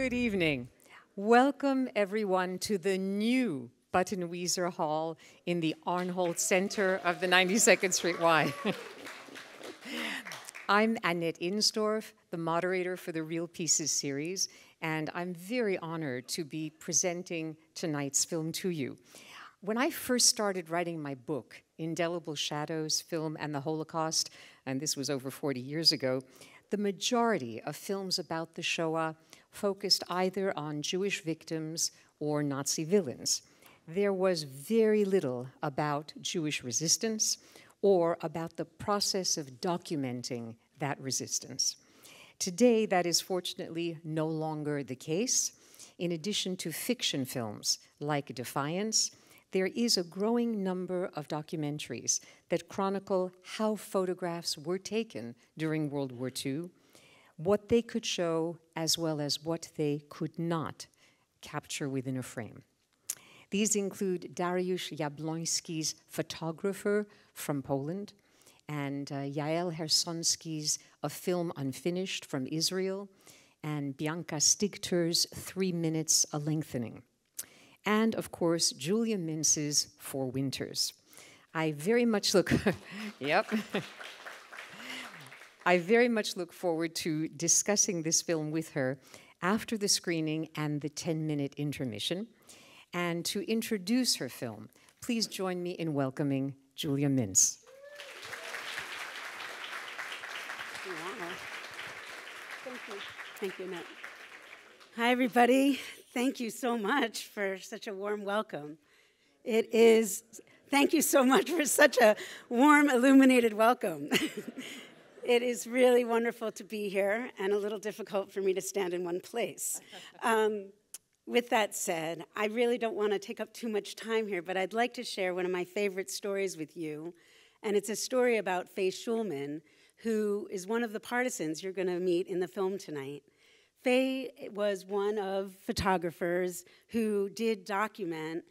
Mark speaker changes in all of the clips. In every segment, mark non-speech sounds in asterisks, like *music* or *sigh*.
Speaker 1: Good evening. Welcome, everyone, to the new Buttenwieser Hall in the Arnhold Center of the 92nd Street Y. *laughs* I'm Annette Insdorf, the moderator for the Reel Pieces series, and I'm very honored to be presenting tonight's film to you. When I first started writing my book, Indelible Shadows Film and the Holocaust, and this was over 40 years ago, the majority of films about the Shoah focused either on Jewish victims or Nazi villains. There was very little about Jewish resistance or about the process of documenting that resistance. Today, that is fortunately no longer the case. In addition to fiction films like Defiance, there is a growing number of documentaries that chronicle how photographs were taken during World War II, what they could show, as well as what they could not capture within a frame. These include Dariusz Jabloński's Photographer from Poland, and uh, Yael Hersonski's A Film Unfinished from Israel, and Bianca Stigter's Three Minutes A Lengthening and of course, Julia Mintz's Four Winters. I very much look, *laughs* yep. I very much look forward to discussing this film with her after the screening and the 10 minute intermission. And to introduce her film, please join me in welcoming Julia Mintz.
Speaker 2: Thank you. Thank you, Matt. Hi, everybody. Thank you so much for such a warm welcome. It is, thank you so much for such a warm, illuminated welcome. *laughs* it is really wonderful to be here and a little difficult for me to stand in one place. *laughs* Um, with that said, I really don't want to take up too much time here, but I'd like to share one of my favorite stories with you. And it's a story about Faye Schulman, who is one of the partisans you're going to meet in the film tonight. Faye was one of photographers who did document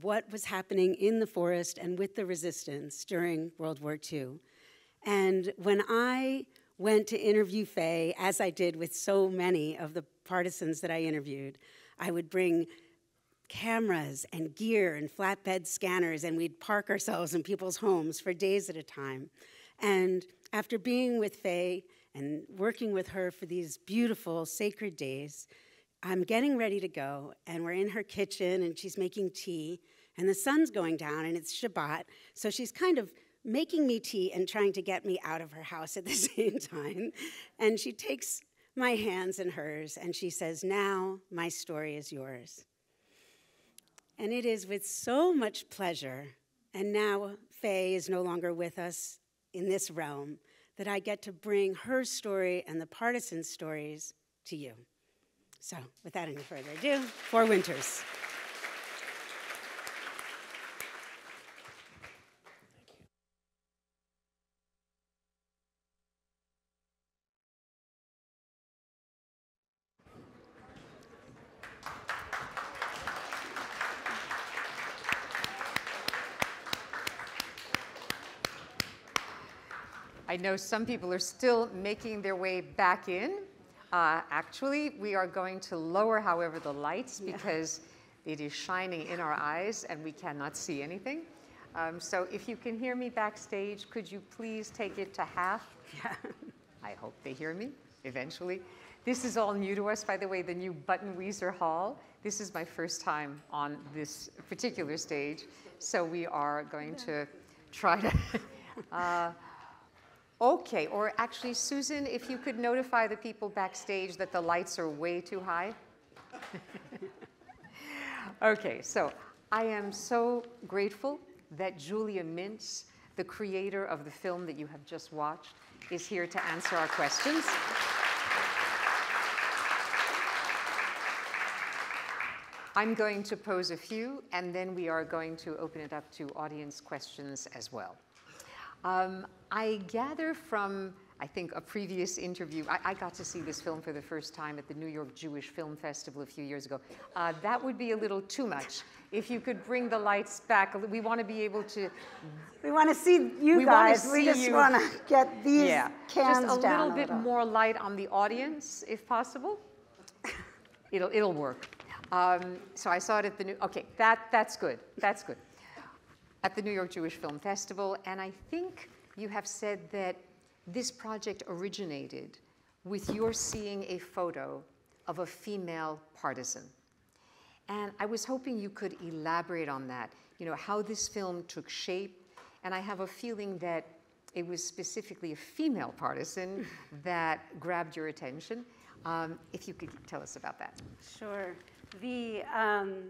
Speaker 2: what was happening in the forest and with the resistance during World War II. And when I went to interview Faye, as I did with so many of the partisans that I interviewed, I would bring cameras and gear and flatbed scanners, and we'd park ourselves in people's homes for days at a time. And after being with Faye and working with her for these beautiful sacred days. I'm getting ready to go, and we're in her kitchen, and she's making tea, and the sun's going down, and it's Shabbat. So she's kind of making me tea and trying to get me out of her house at the *laughs* same time. And she takes my hands in hers, and she says, Now my story is yours. And it is with so much pleasure, and now Faye is no longer with us in this realm that I get to bring her story and the partisan stories to you. So, without any further ado, Four Winters.
Speaker 1: I know some people are still making their way back in. Uh, actually, we are going to lower, however, the lights yeah. because it is shining in our eyes and we cannot see anything. Um, so if you can hear me backstage, could you please take it to half? Yeah. I hope they hear me eventually. This is all new to us, by the way, the new Buttenwieser Hall. This is my first time on this particular stage, so we are going to try to *laughs* uh, Okay, or actually, Susan, if you could notify the people backstage that the lights are way too high. *laughs* okay, so I am so grateful that Julia Mintz, the creator of the film that you have just watched, is here to answer our questions. I'm going to pose a few, and then we are going to open it up to audience questions as well. Um, I gather from, I think, a previous interview, I, I, got to see this film for the first time at the New York Jewish Film Festival a few years ago. Uh, that would be a little too much. If you could bring the lights back, we want to be able to.
Speaker 2: We want to see you we guys. we just want to get these
Speaker 1: yeah.
Speaker 2: cans
Speaker 1: Just a
Speaker 2: down
Speaker 1: little bit more light on the audience, if possible. *laughs* it'll, it'll work. Um, so I saw it at the New, okay, that, that's good, that's good. At the New York Jewish Film Festival, and I think you have said that this project originated with your seeing a photo of a female partisan. And I was hoping you could elaborate on that, you know, how this film took shape. And I have a feeling that it was specifically a female partisan *laughs* that grabbed your attention. Um, if you could tell us about that.
Speaker 2: Sure. The, um,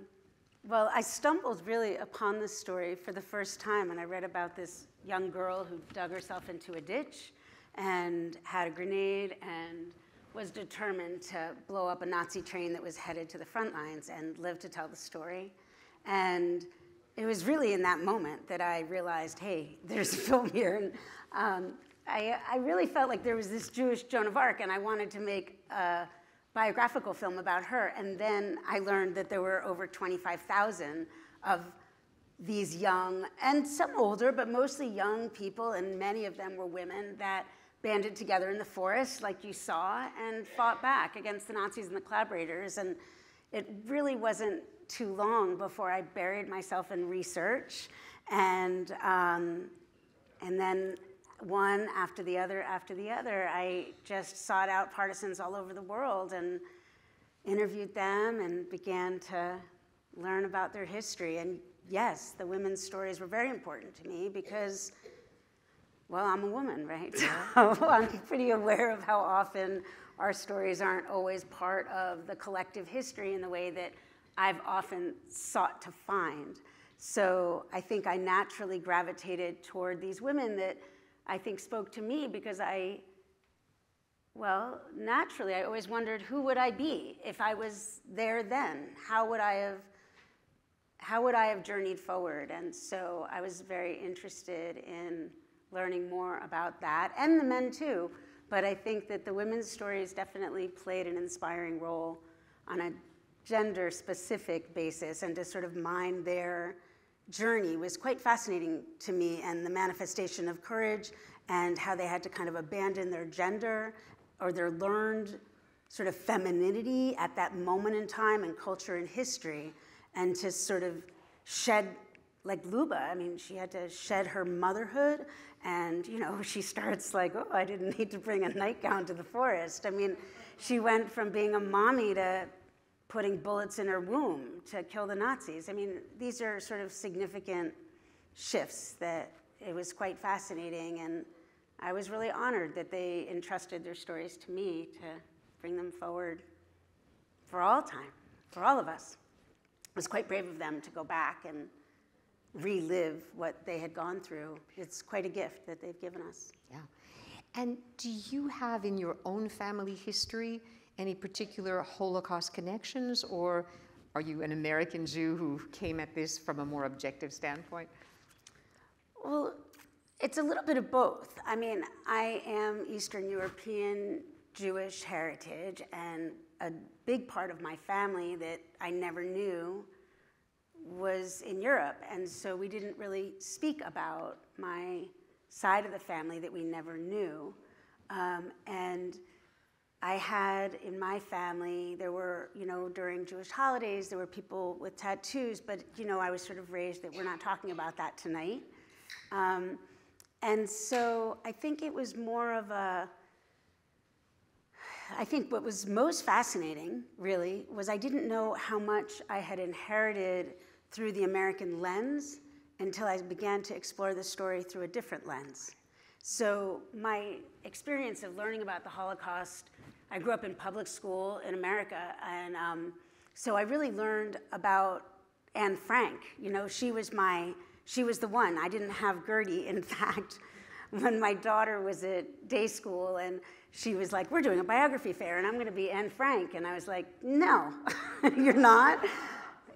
Speaker 2: well, I stumbled really upon this story for the first time when I read about this young girl who dug herself into a ditch and had a grenade and was determined to blow up a Nazi train that was headed to the front lines and live to tell the story. And it was really in that moment that I realized, hey, *laughs* there's a film here. And um, I, I, really felt like there was this Jewish Joan of Arc, and I wanted to make a biographical film about her. And then I learned that there were over 25,000 of these young, and some older, but mostly young people, and many of them were women that banded together in the forest, like you saw, and fought back against the Nazis and the collaborators. And it really wasn't too long before I buried myself in research. And, um, and then one after the other after the other, I just sought out partisans all over the world and interviewed them and began to learn about their history. And yes, the women's stories were very important to me because well, I'm a woman, right? *laughs* So I'm pretty aware of how often our stories aren't always part of the collective history in the way that I've often sought to find. So I think I naturally gravitated toward these women that I think spoke to me because I, well, naturally, I always wondered who would I be if I was there then? How would I have? How would I have journeyed forward? And so I was very interested in learning more about that, and the men too. But I think that the women's stories definitely played an inspiring role on a gender specific basis, and to sort of mine their journey was quite fascinating to me, and the manifestation of courage and how they had to kind of abandon their gender or their learned sort of femininity at that moment in time and culture and history, and to sort of shed like Luba, I mean, she had to shed her motherhood and, you know, *laughs* she starts like, oh, I didn't need to bring a nightgown to the forest. I mean, she went from being a mommy to putting bullets in her womb to kill the Nazis. I mean, these are sort of significant shifts that it was quite fascinating. And I was really honored that they entrusted their stories to me to bring them forward for all time, for all of us. It was quite brave of them to go back and relive what they had gone through. It's quite a gift that they've given us.
Speaker 1: Yeah. And do you have in your own family history any particular Holocaust connections, or are you an American Jew who came at this from a more objective standpoint?
Speaker 2: Well, it's a little bit of both. I mean, I am Eastern European Jewish heritage, and a big part of my family that I never knew was in Europe, and so we didn't really speak about my side of the family that we never knew. Um, and I had in my family, there were, you know, during Jewish holidays, there were people with tattoos, but, you know, I was sort of raised that we're not talking about that tonight. Um, and so I think it was more of a, I think what was most fascinating, really, was I didn't know how much I had inherited through the American lens until I began to explore the story through a different lens. So, my experience of learning about the Holocaust, I grew up in public school in America, and um, so I really learned about Anne Frank. You know, she was my, she was the one. I didn't have Gertie. In *laughs* fact, when my daughter was at day school and she was like, We're doing a biography fair and I'm going to be Anne Frank. And I was like, No, *laughs* you're not.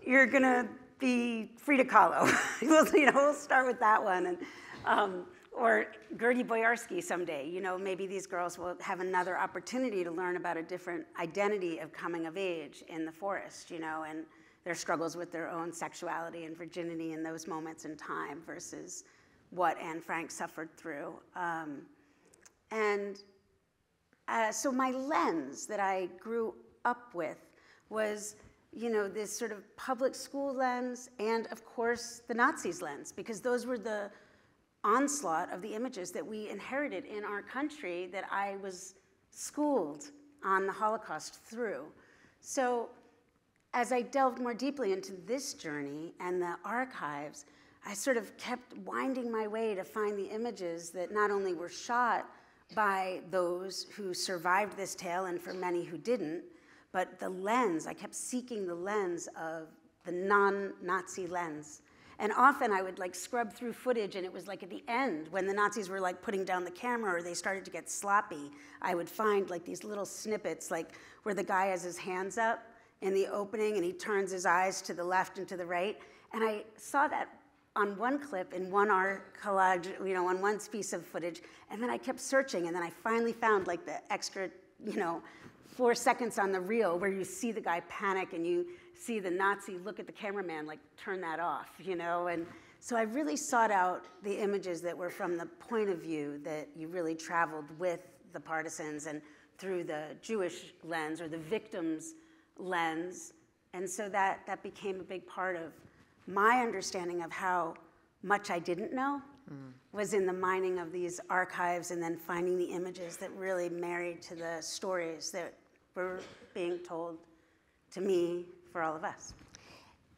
Speaker 2: You're going to be Frida Kahlo. *laughs* we'll, you know, we'll start with that one. And, um, or Gertie Boyarski someday. You know, maybe these girls will have another opportunity to learn about a different identity of coming of age in the forest, you know, and their struggles with their own sexuality and virginity in those moments in time versus what Anne Frank suffered through. Um, and uh, so my lens that I grew up with was, you know, this sort of public school lens and, of course, the Nazis' lens, because those were the onslaught of the images that we inherited in our country that I was schooled on the Holocaust through. So as I delved more deeply into this journey and the archives, I sort of kept winding my way to find the images that not only were shot by those who survived this tale and for many who didn't, but the lens, I kept seeking the lens of the non Nazi lens. And often I would like scrub through footage, and it was like at the end when the Nazis were like putting down the camera or they started to get sloppy. I would find like these little snippets, like where the guy has his hands up in the opening and he turns his eyes to the left and to the right. And I saw that on one clip in one art collage, you know, on one piece of footage. And then I kept searching, and then I finally found like the extra, you know, four seconds on the reel where you see the guy panic and you see the Nazi look at the cameraman like turn that off, you know. And so I really sought out the images that were from the point of view that you really traveled with the partisans and through the Jewish lens or the victims lens. And so that, that became a big part of my understanding of how much I didn't know mm. was in the mining of these archives and then finding the images that really married to the stories that were being told to me for all of us.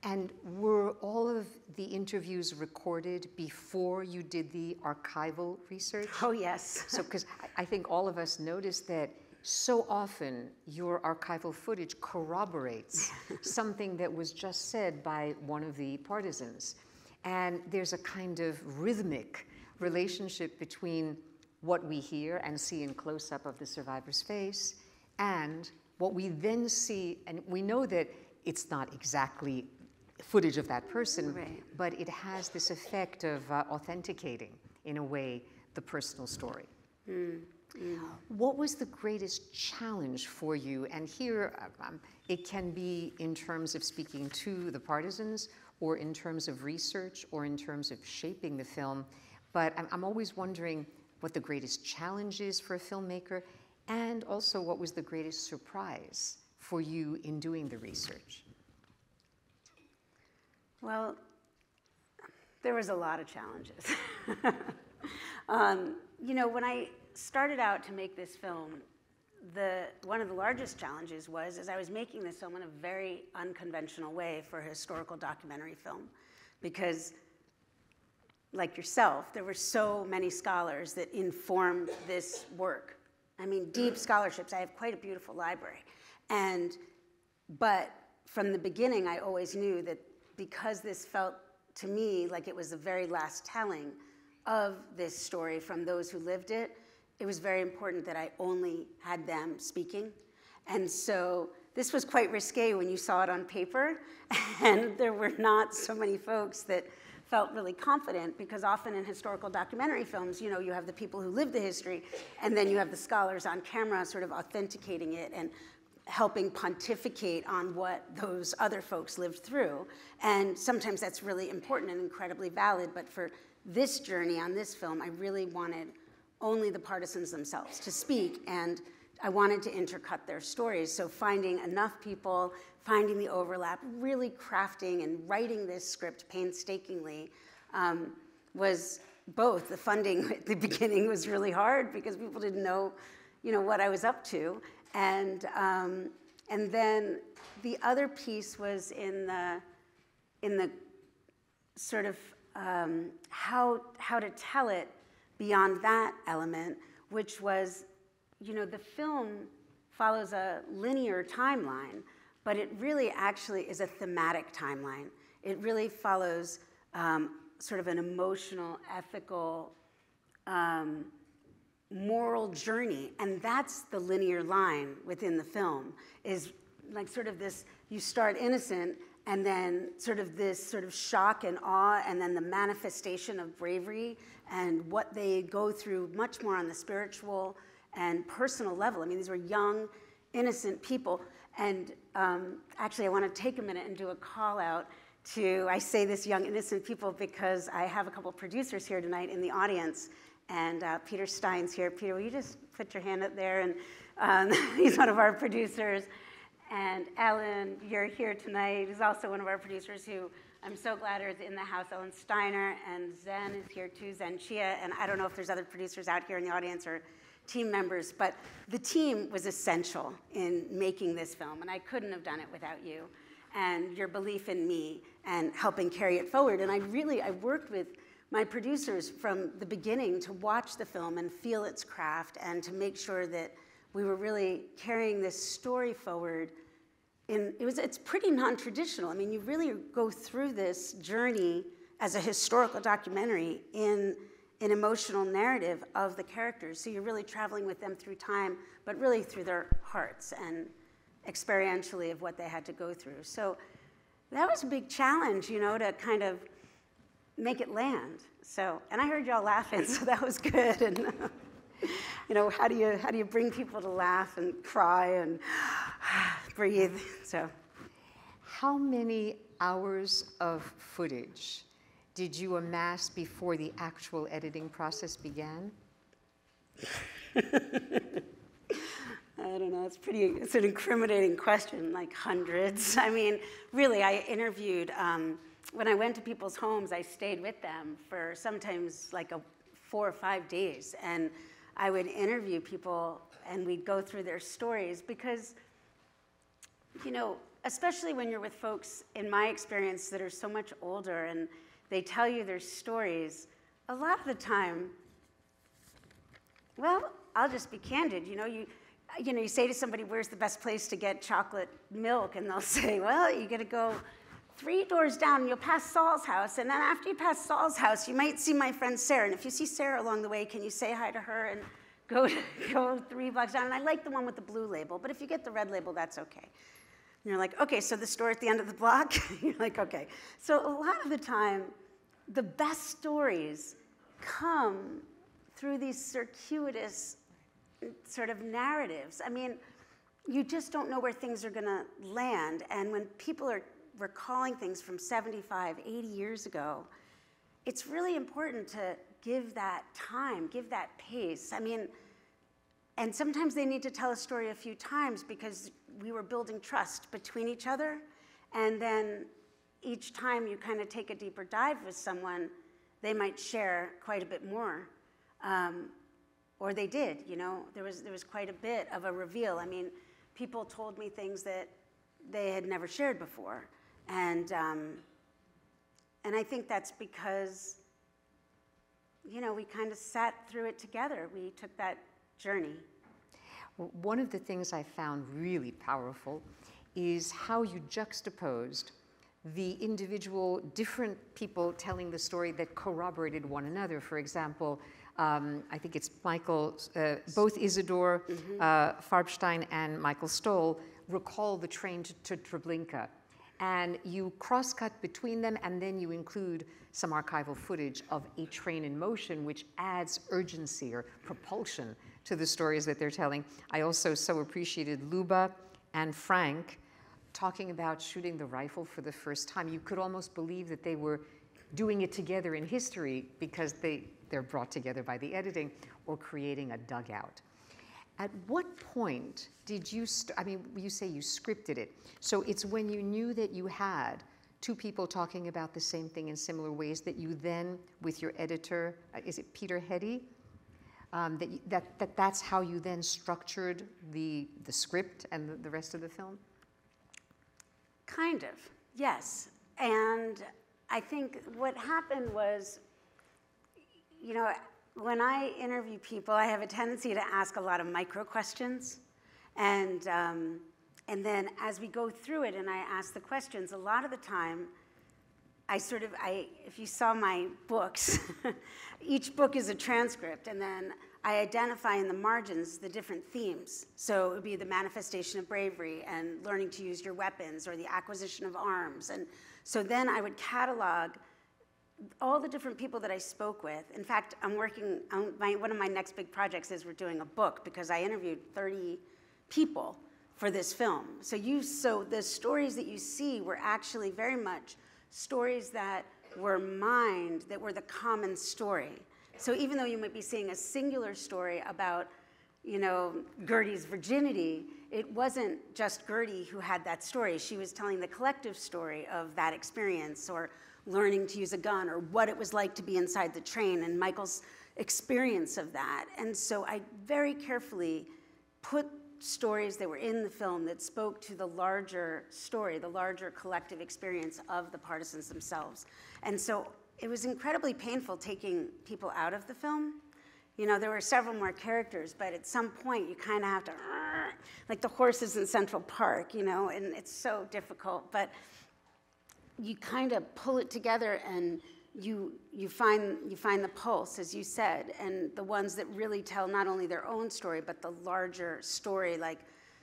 Speaker 1: And were all of the interviews recorded before you did the archival research?
Speaker 2: Oh, yes. *laughs*
Speaker 1: so, because I think all of us noticed that so often your archival footage corroborates *laughs* something that was just said by one of the partisans. And there's a kind of rhythmic relationship between what we hear and see in close up of the survivor's face and what we then see, and we know that it's not exactly footage of that person, right. but it has this effect of uh, authenticating, in a way, the personal story. Mm. Mm. What was the greatest challenge for you? And here, uh, um, it can be in terms of speaking to the partisans, or in terms of research, or in terms of shaping the film. But I'm, I'm always wondering what the greatest challenge is for a filmmaker, and also what was the greatest surprise for you in doing the research?
Speaker 2: Well, there was a lot of challenges. *laughs* um, you know, when I started out to make this film, the, one of the largest challenges was as I was making this film in a very unconventional way for a historical documentary film, because like yourself, there were so many scholars that informed this work. I mean, deep scholarships. I have quite a beautiful library. And, but from the beginning, I always knew that because this felt to me like it was the very last telling of this story from those who lived it, it was very important that I only had them speaking. And so this was quite risque when you saw it on paper, *laughs* and there were not so many folks that felt really confident because often in historical documentary films, you know, you have the people who live the history, and then you have the scholars on camera sort of authenticating it and helping pontificate on what those other folks lived through. And sometimes that's really important and incredibly valid, but for this journey on this film, I really wanted only the partisans themselves to speak, and I wanted to intercut their stories. So finding enough people, finding the overlap, really crafting and writing this script painstakingly um, was both. The funding *laughs* at the beginning was really hard because people didn't know, you know, what I was up to, and um, and then the other piece was in the in the sort of um, how how to tell it beyond that element, which was, you know, the film follows a linear timeline, but it really actually is a thematic timeline. It really follows um, sort of an emotional, ethical, um, moral journey, and that's the linear line within the film. Is like sort of this: you start innocent, and then sort of this sort of shock and awe, and then the manifestation of bravery and what they go through much more on the spiritual and personal level. I mean, these were young, innocent people. And um, actually, I want to take a minute and do a call out to, I say this young, innocent people because I have a couple of producers here tonight in the audience. And uh, Peter Stein's here. Peter, will you just put your hand up there? And um, *laughs* he's one of our producers. And Ellen, you're here tonight, is also one of our producers who I'm so glad is in the house. Ellen Steiner and Zen is here too, Zen Chia. And I don't know if there's other producers out here in the audience or team members, but the team was essential in making this film. And I couldn't have done it without you and your belief in me and helping carry it forward. And I really, I worked with my producers from the beginning to watch the film and feel its craft and to make sure that we were really carrying this story forward in, it was, it's pretty non-traditional. I mean, you really go through this journey as a historical documentary in an emotional narrative of the characters. So you're really traveling with them through time, but really through their hearts and experientially of what they had to go through. So that was a big challenge, you know, to kind of make it land. So, and I heard y'all laughing, *laughs* so that was good. And *laughs* you know, how do you how do you bring people to laugh and cry and *sighs* breathe? So,
Speaker 1: how many hours of footage did you amass before the actual editing process began? *laughs*
Speaker 2: I don't know. It's pretty. It's an incriminating question. Like hundreds. I mean, really, I interviewed. Um, when I went to people's homes, I stayed with them for sometimes like a four or five days, and I would interview people, and we'd go through their stories because, you know, especially when you're with folks, in my experience, that are so much older, and they tell you their stories. A lot of the time, well, I'll just be candid. You know, you you know, you say to somebody, where's the best place to get chocolate milk? And they'll *laughs* say, well, you gotta go three doors down you'll pass Saul's house. And then after you pass Saul's house, you might see my friend Sarah. And if you see Sarah along the way, can you say hi to her and go, *laughs* go three blocks down? And I like the one with the blue label, but if you get the red label, that's okay. And you're like, okay, so the store at the end of the block? *laughs* you're like, okay. So a lot of the time, the best stories come through these circuitous sort of narratives. I mean, you just don't know where things are going to land. And when people are recalling things from 75, 80 years ago, it's really important to give that time, give that pace. I mean, and sometimes they need to tell a story a few times because we were building trust between each other. And then each time you kind of take a deeper dive with someone, they might share quite a bit more. Um, or they did, you know. There was, there was quite a bit of a reveal. I mean, people told me things that they had never shared before. And, um, and I think that's because, you know, we kind of sat through it together. We took that journey.
Speaker 1: One of the things I found really powerful is how you juxtaposed the individual different people telling the story that corroborated one another. For example, um, I think it's Michael, uh, both Isidore mm-hmm. uh, Farbstein and Michael Stoll recall the train to, to Treblinka. And you cross-cut between them, and then you include some archival footage of a train in motion, which adds urgency or propulsion to the stories that they're telling. I also so appreciated Luba and Frank talking about shooting the rifle for the first time. You could almost believe that they were doing it together in history because they, they're brought together by the editing or creating a dugout. At what point did you, I mean, you say you scripted it. So it's when you knew that you had two people talking about the same thing in similar ways that you then, with your editor, uh, is it Peter Heddy? Um, that, that, that that's how you then structured the, the script and the, the rest of the film?
Speaker 2: Kind of, yes. And I think what happened was, you know, when I interview people, I have a tendency to ask a lot of micro questions. And, um, and then as we go through it and I ask the questions, a lot of the time, I sort of, I, if you saw my books, *laughs* each book is a transcript, and then I identify in the margins the different themes. So it would be the manifestation of bravery and learning to use your weapons or the acquisition of arms. And so then I would catalog all the different people that I spoke with. In fact, I'm working on my, one of my next big projects is we're doing a book because I interviewed 30 people for this film. So you so the stories that you see were actually very much stories that were mined, that were the common story. So even though you might be seeing a singular story about you know, Gertie's virginity, it wasn't just Gertie who had that story. She was telling the collective story of that experience or learning to use a gun or what it was like to be inside the train and Michael's experience of that. And so I very carefully put stories that were in the film that spoke to the larger story, the larger collective experience of the partisans themselves. And so it was incredibly painful taking people out of the film. You know, there were several more characters, but at some point you kind of have to, like the horses in Central Park, you know, and it's so difficult. But you kind of pull it together and you, you, find, you find the pulse, as you said, and the ones that really tell not only their own story, but the larger story. Like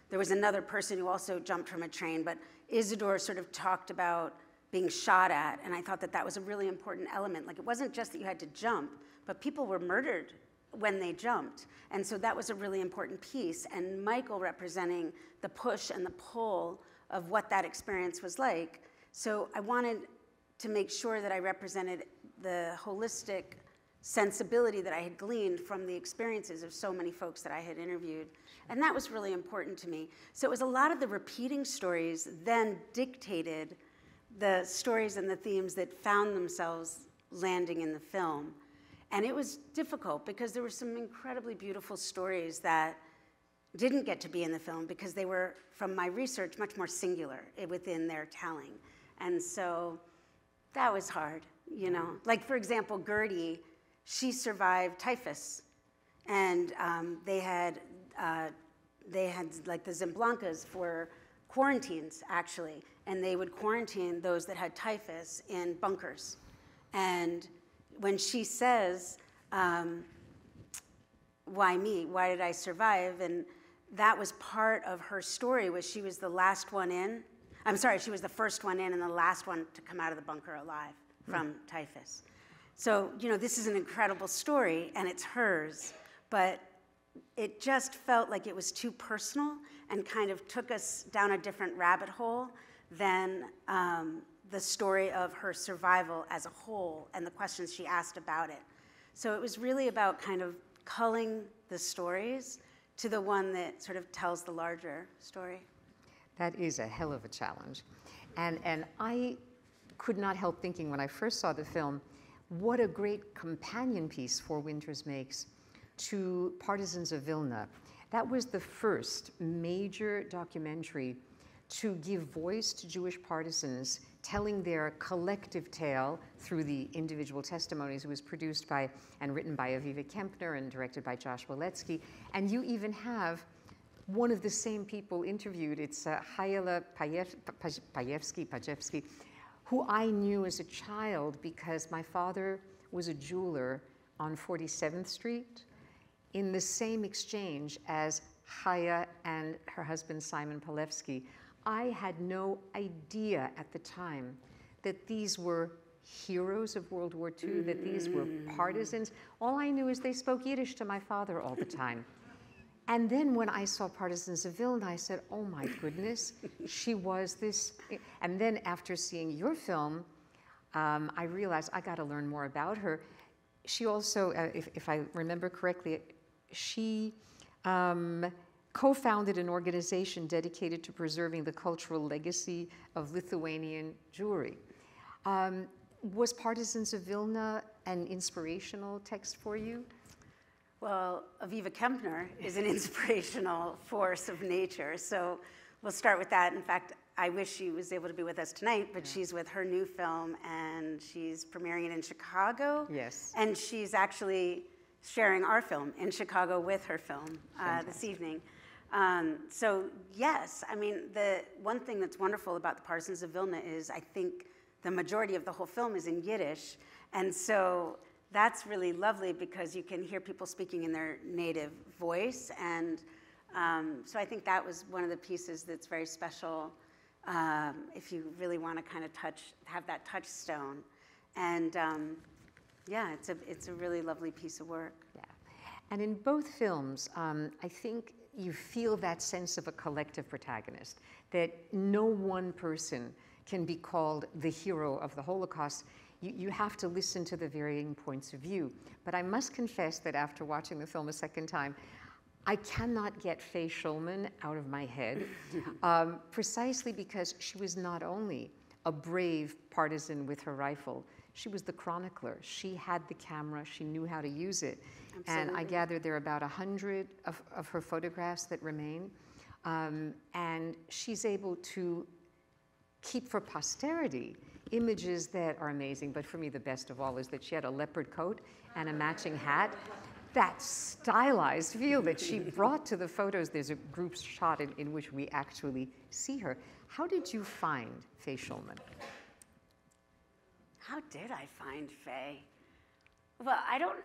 Speaker 2: there was another person who also jumped from a train, but Isidore sort of talked about being shot at, and I thought that that was a really important element. Like it wasn't just that you had to jump, but people were murdered when they jumped. And so that was a really important piece. And Michael representing the push and the pull of what that experience was like. So I wanted to make sure that I represented the holistic sensibility that I had gleaned from the experiences of so many folks that I had interviewed. And that was really important to me. So it was a lot of the repeating stories then dictated the stories and the themes that found themselves landing in the film. And it was difficult because there were some incredibly beautiful stories that didn't get to be in the film because they were, from my research, much more singular eh, within their telling. And so that was hard, you know. Like, for example, Gertie, she survived typhus. And um, they had, uh, they had, like, the zemlyankas for quarantines, actually. And they would quarantine those that had typhus in bunkers. And when she says, um, why me? Why did I survive? And that was part of her story was she was the last one in I'm sorry, she was the first one in and the last one to come out of the bunker alive from mm. typhus. So, you know, this is an incredible story and it's hers, but it just felt like it was too personal and kind of took us down a different rabbit hole than um, the story of her survival as a whole and the questions she asked about it. So it was really about kind of culling the stories to the one that sort of tells the larger story.
Speaker 1: That is a hell of a challenge. And, and I could not help thinking when I first saw the film, what a great companion piece Four Winters makes to Partisans of Vilna. That was the first major documentary to give voice to Jewish partisans telling their collective tale through the individual testimonies. It was produced by and written by Aviva Kempner and directed by Josh Waletzky. And you even have one of the same people interviewed. It's uh, Hayala Payevsky, Pajevsky, who I knew as a child because my father was a jeweler on 47th Street in the same exchange as Haya and her husband Simon Palevsky. I had no idea at the time that these were heroes of World War II, that these were mm. partisans. All I knew is they spoke Yiddish to my father all the time. And then when I saw Partisans of Vilna, I said, oh my goodness, she was this. And then after seeing your film, um, I realized I got to learn more about her. She also, uh, if, if, I remember correctly, she um, co founded an organization dedicated to preserving the cultural legacy of Lithuanian Jewry. Um, was Partisans of Vilna an inspirational text for you?
Speaker 2: Well, Aviva Kempner is an *laughs* inspirational force of nature. So we'll start with that. In fact, I wish she was able to be with us tonight, but yeah. she's with her new film and she's premiering it in Chicago.
Speaker 1: Yes.
Speaker 2: And she's actually sharing our film in Chicago with her film uh, this evening. Um, so, yes, I mean, the one thing that's wonderful about the Partisans of Vilna is I think the majority of the whole film is in Yiddish. And so that's really lovely because you can hear people speaking in their native voice. And um, so I think that was one of the pieces that's very special um, if you really want to kind of touch, have that touchstone. And um, yeah, it's a, it's a really lovely piece of work.
Speaker 1: Yeah. And in both films, um, I think you feel that sense of a collective protagonist, that no one person can be called the hero of the Holocaust you, you have to listen to the varying points of view. But I must confess that after watching the film a second time, I cannot get Faye Schulman out of my head, *laughs* um, precisely because she was not only a brave partisan with her rifle, she was the chronicler. She had the camera, she knew how to use it. Absolutely. And I gather there are about 100 of, of her photographs that remain. Um, and she's able to keep for posterity images that are amazing. But for me, the best of all is that she had a leopard coat and a matching hat that stylized feel that she *laughs* brought to the photos. There's a group shot in, in which we actually see her. How did you find Faye Schulman?
Speaker 2: How did I find Faye? Well, I don't,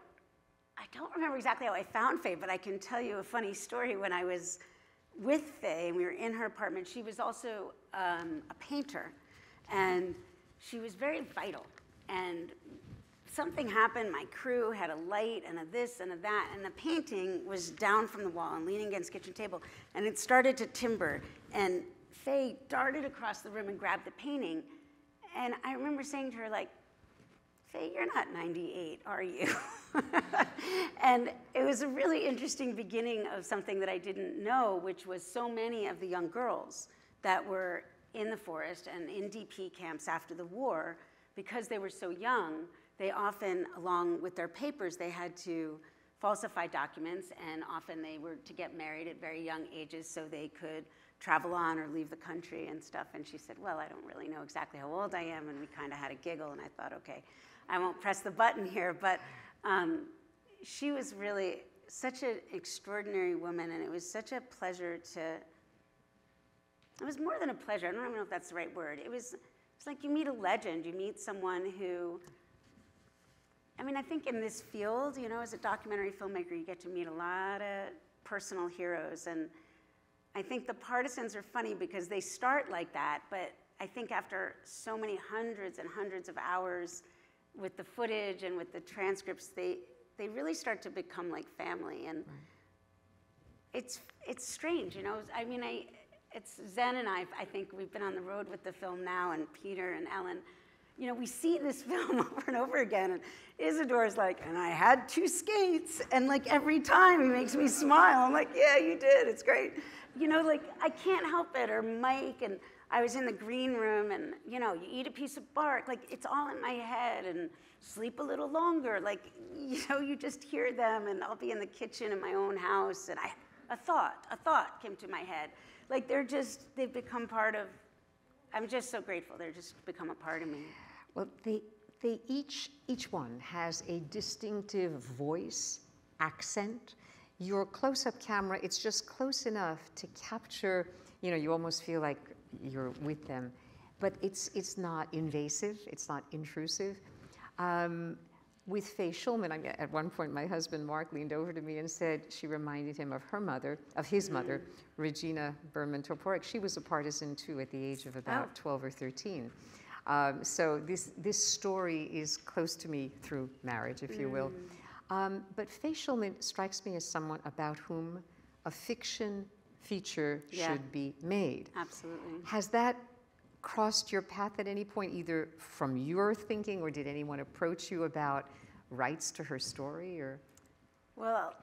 Speaker 2: I don't remember exactly how I found Faye, but I can tell you a funny story. When I was with Faye and we were in her apartment, she was also um, a painter, and she was very vital. And something happened. My crew had a light and a this and a that, and the painting was down from the wall and leaning against kitchen table, and it started to timber. And Faye darted across the room and grabbed the painting. And I remember saying to her, like, Faye, you're not 98, are you? *laughs* and it was a really interesting beginning of something that I didn't know, which was so many of the young girls that were in the forest and in DP camps after the war, because they were so young, they often, along with their papers, they had to falsify documents, and often they were to get married at very young ages so they could travel on or leave the country and stuff. And she said, Well, I don't really know exactly how old I am. And we kind of had a giggle, and I thought, Okay, I won't press the button here. But um, she was really such an extraordinary woman, and it was such a pleasure to. It was more than a pleasure. I don't even know if that's the right word. It was, it's like you meet a legend. You meet someone who I mean, I think in this field, you know, as a documentary filmmaker, you get to meet a lot of personal heroes. And I think the partisans are funny because they start like that, but I think after so many hundreds and hundreds of hours with the footage and with the transcripts, they, they really start to become like family. And right. it's, it's strange, you know. I mean, I, it's Zen and I, I think we've been on the road with the film now, and Peter and Ellen you know, we see *laughs* this film over and over again, and Isidore's like, and I had two skates, and like every time he makes me smile. I'm like, yeah, you did, it's great. You know, like I can't help it. Or Mike, and I was in the green room, and you know, you eat a piece of bark, like it's all in my head, and sleep a little longer. Like, you know, you just hear them, and I'll be in the kitchen in my own house, and I, a thought, a thought came to my head. Like they're just, they've become part of I'm just so grateful. They're just become a part of me.
Speaker 1: Well, they, they each, each one has a distinctive voice, accent. Your close-up camera, it's just close enough to capture, you know, you almost feel like you're with them. But it's, it's not invasive, it's not intrusive. Um, with Faye Schulman, I mean, at one point my husband Mark leaned over to me and said she reminded him of her mother, of his mother, mm. Regina Berman Toporek. She was a partisan too at the age of about oh. 12 or 13. Um, so this, this story is close to me through marriage, if you will. Mm. Um, but Faye Schulman strikes me as someone about whom a fiction feature yeah. should be made.
Speaker 2: Absolutely.
Speaker 1: Has that crossed your path at any point, either from your thinking or did anyone approach you about rights to her story? Or
Speaker 2: well,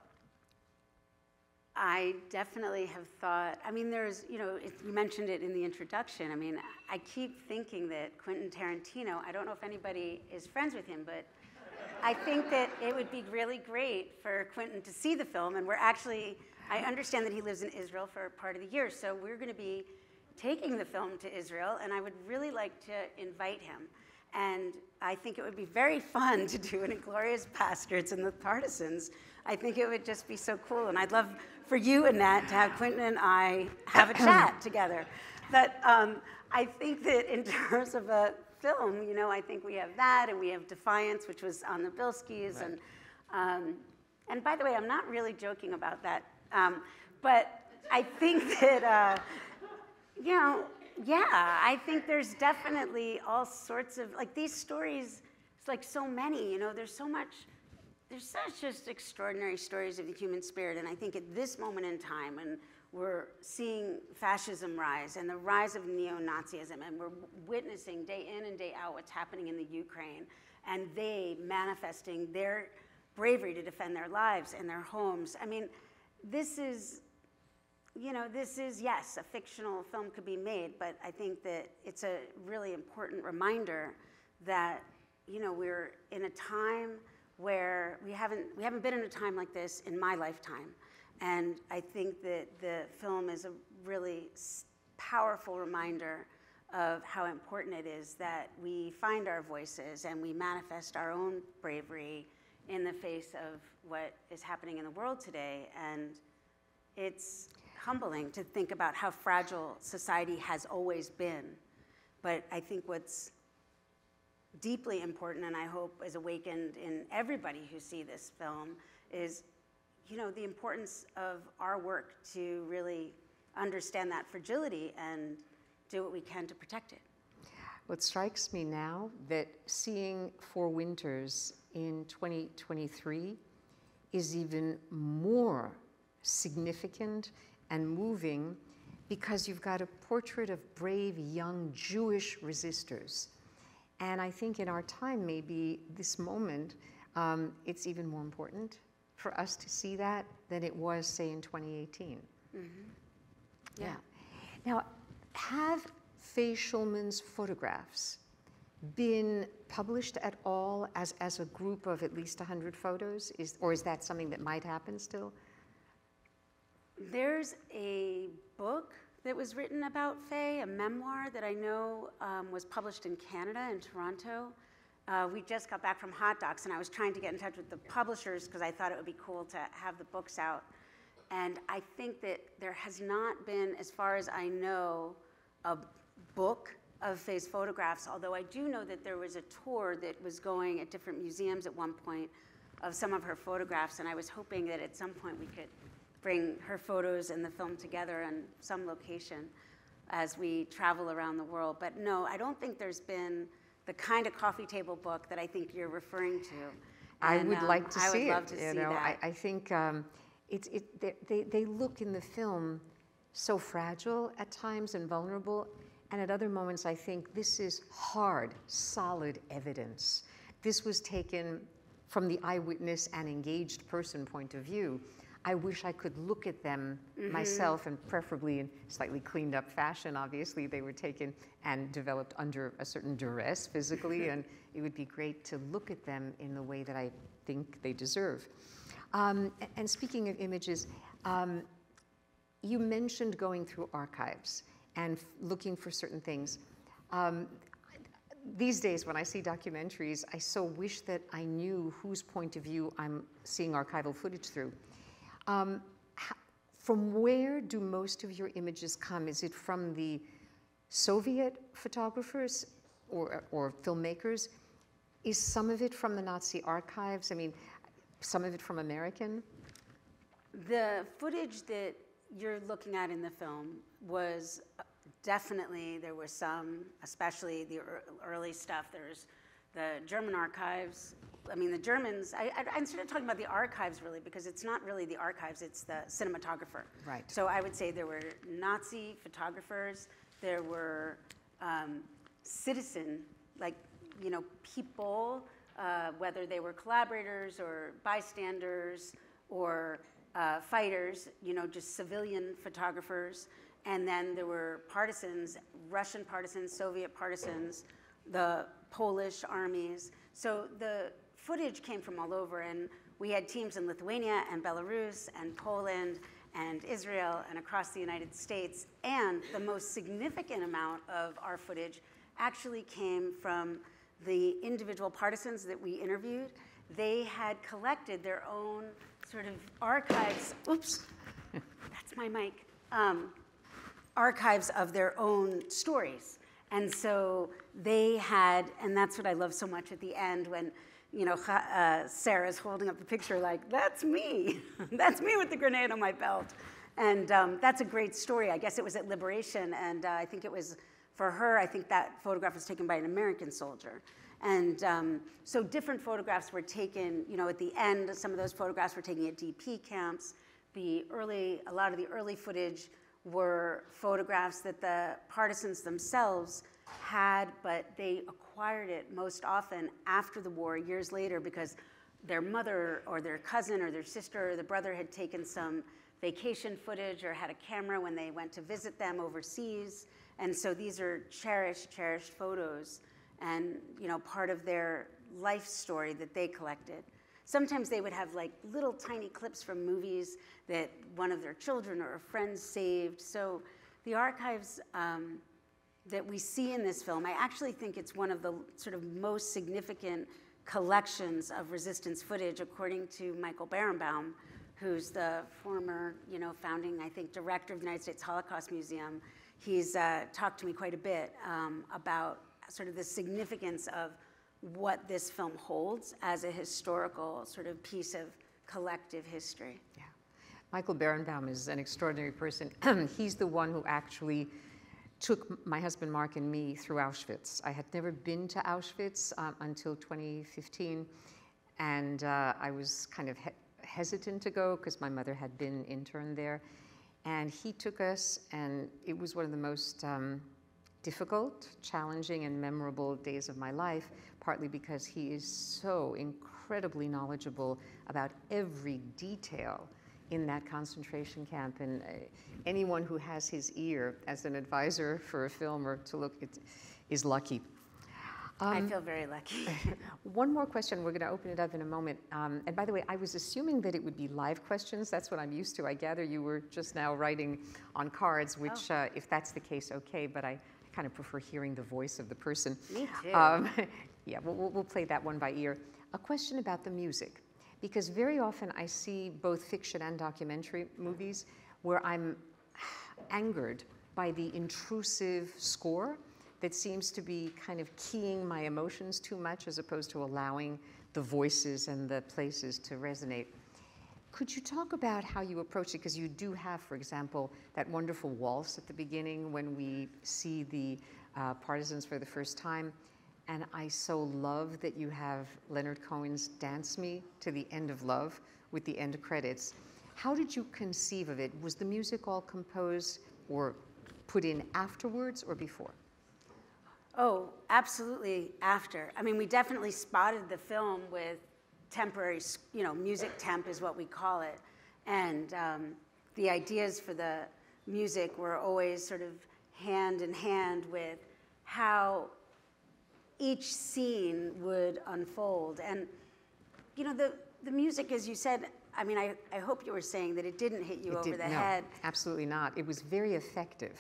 Speaker 2: I definitely have thought. I mean, there's you know you mentioned it in the introduction. I mean, I keep thinking that Quentin Tarantino. I don't know if anybody is friends with him, but I think that it would be really great for Quentin to see the film. And we're actually. I understand that he lives in Israel for part of the year, so we're going to be taking the film to Israel, and I would really like to invite him. And I think it would be very fun to do an Inglourious Basterds and the Partisans. I think it would just be so cool, and I'd love for you and Nat to have Quentin and I have a *clears throat* chat together. But um, I think that in *laughs* terms of a film, you know, I think we have that, and we have Defiance, which was on the Bielskis, right. and um, and by the way, I'm not really joking about that, um, but I think *laughs* that. Uh, you know, yeah, I think there's definitely all sorts of like these stories. It's like so many, you know. There's so much. There's such just extraordinary stories of the human spirit, and I think at this moment in time, when we're seeing fascism rise and the rise of neo-Nazism, and we're witnessing day in and day out what's happening in the Ukraine, and they manifesting their bravery to defend their lives and their homes. I mean, this is, you know, this is, yes, a fictional film could be made, but I think that it's a really important reminder that, you know, we're in a time where we haven't, we haven't been in a time like this in my lifetime. And I think that the film is a really powerful reminder of how important it is that we find our voices and we manifest our own bravery in the face of what is happening in the world today. And it's humbling to think about how fragile society has always been. But I think what's deeply important, and I hope is awakened in everybody who see this film, is you know the importance of our work to really understand that fragility and do what we can to protect it.
Speaker 1: What strikes me now that seeing Four Winters in 2023 is even more significant and moving because you've got a portrait of brave young Jewish resistors. And I think in our time, maybe this moment, um, it's even more important for us to see that than it was, say, in 2018. Mm-hmm. Yeah. yeah. Now, have Faye Schulman's photographs been published at all as, as a group of at least 100 photos? Is, or is that something that might happen still?
Speaker 2: There's a book that was written about Faye, a memoir that I know um, was published in Canada, in Toronto. Uh, we just got back from Hot Docs, and I was trying to get in touch with the publishers because I thought it would be cool to have the books out. And I think that there has not been, as far as I know, a book of Faye's photographs, although I do know that there was a tour that was going at different museums at one point of some of her photographs, and I was hoping that at some point we could bring her photos and the film together in some location as we travel around the world. But no, I don't think there's been the kind of coffee table book that I think you're referring to.
Speaker 1: And, I would um, like to see it. you know, I, I, think um, it's, it, they, they, they look in the film so fragile at times and vulnerable. And at other moments, I think this is hard, solid evidence. This was taken from the eyewitness and engaged person point of view. I wish I could look at them mm-hmm. myself and preferably in slightly cleaned up fashion. Obviously, they were taken and developed under a certain duress physically, *laughs* and it would be great to look at them in the way that I think they deserve. Um, and speaking of images, um, you mentioned going through archives and f- looking for certain things. Um, these days, when I see documentaries, I so wish that I knew whose point of view I'm seeing archival footage through. Um, from where do most of your images come? Is it from the Soviet photographers or, or filmmakers? Is some of it from the Nazi archives? I mean, some of it from American?
Speaker 2: The footage that you're looking at in the film was uh, definitely, there was some, especially the early stuff. There's the German archives. I mean, the Germans, I, I, I started talking about the archives really because it's not really the archives, it's the cinematographer.
Speaker 1: Right.
Speaker 2: So I would say there were Nazi photographers, there were um, citizen, like, you know, people uh, whether they were collaborators or bystanders or uh, fighters, you know, just civilian photographers. And then there were partisans, Russian partisans, Soviet partisans, the Polish armies. So the footage came from all over, and we had teams in Lithuania and Belarus and Poland and Israel and across the United States. And the most significant amount of our footage actually came from the individual partisans that we interviewed, they had collected their own sort of archives. Oops, that's my mic. Um, archives of their own stories. And so they had, and that's what I love so much at the end when, you know, uh, Sarah's holding up the picture like, that's me. *laughs* that's me with the grenade on my belt. And um, that's a great story. I guess it was at Liberation, and uh, I think it was for her, I think that photograph was taken by an American soldier. And um, so different photographs were taken, you know, at the end, some of those photographs were taken at DP camps. The early, a lot of the early footage were photographs that the partisans themselves had, but they acquired it most often after the war, years later, because their mother or their cousin or their sister or the brother had taken some vacation footage or had a camera when they went to visit them overseas. And so these are cherished, cherished photos and, you know, part of their life story that they collected. Sometimes they would have like little tiny clips from movies that one of their children or a friend saved. So the archives um, that we see in this film, I actually think it's one of the sort of most significant collections of resistance footage, according to Michael Berenbaum, who's the former, you know, founding, I think, director of the United States Holocaust Museum. He's uh, talked to me quite a bit um, about sort of the significance of what this film holds as a historical sort of piece of collective history.
Speaker 1: Yeah. Michael Berenbaum is an extraordinary person. *clears throat* He's the one who actually took my husband Mark and me through Auschwitz. I had never been to Auschwitz um, until 2015, and uh, I was kind of he hesitant to go because my mother had been interned there. And he took us, and it was one of the most um, difficult, challenging, and memorable days of my life, partly because he is so incredibly knowledgeable about every detail in that concentration camp. And uh, anyone who has his ear as an advisor for a film or to look at is lucky.
Speaker 2: Um, I feel very lucky. *laughs*
Speaker 1: one more question. We're going to open it up in a moment. Um, and by the way, I was assuming that it would be live questions. That's what I'm used to. I gather you were just now writing on cards, which, oh. uh, if that's the case, okay. But I kind of prefer hearing the voice of the person.
Speaker 2: Me too. Um, *laughs*
Speaker 1: yeah, we'll, we'll play that one by ear. A question about the music because very often I see both fiction and documentary movies where I'm angered by the intrusive score that seems to be kind of keying my emotions too much as opposed to allowing the voices and the places to resonate. Could you talk about how you approach it? Because you do have, for example, that wonderful waltz at the beginning when we see the uh, partisans for the first time. And I so love that you have Leonard Cohen's Dance Me to the End of Love with the end credits. How did you conceive of it? Was the music all composed or put in afterwards or before?
Speaker 2: Oh, absolutely after. I mean, we definitely spotted the film with temporary, you know, music temp is what we call it. And um, the ideas for the music were always sort of hand in hand with how each scene would unfold. And, you know, the, the music, as you said, I mean, I, I hope you were saying that it didn't hit you
Speaker 1: it
Speaker 2: over
Speaker 1: did,
Speaker 2: the
Speaker 1: no,
Speaker 2: head.
Speaker 1: Absolutely not. It was very effective.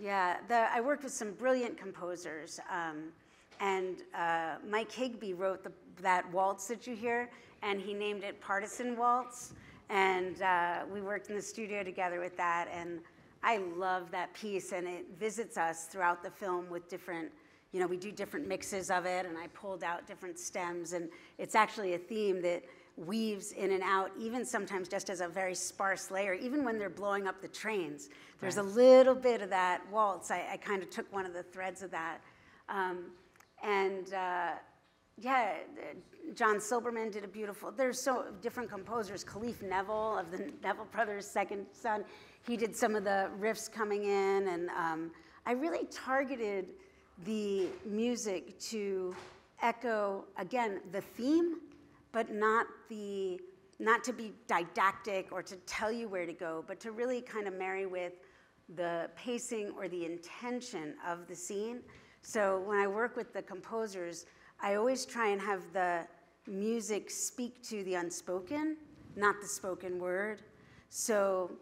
Speaker 2: Yeah, the, I worked with some brilliant composers. Um, and uh, Mike Higby wrote the, that waltz that you hear, and he named it Partisan Waltz. And uh, we worked in the studio together with that. And I love that piece, and it visits us throughout the film with different you know, we do different mixes of it, and I pulled out different stems, and it's actually a theme that weaves in and out, even sometimes just as a very sparse layer, even when they're blowing up the trains. There's right. a little bit of that waltz. I, I kind of took one of the threads of that. Um, and uh, yeah, John Silberman did a beautiful, there's so different composers. Khalif Neville of the Neville Brothers' second son, he did some of the riffs coming in, and um, I really targeted the music to echo, again, the theme, but not the not to be didactic or to tell you where to go, but to really kind of marry with the pacing or the intention of the scene. So when I work with the composers, I always try and have the music speak to the unspoken, not the spoken word. So,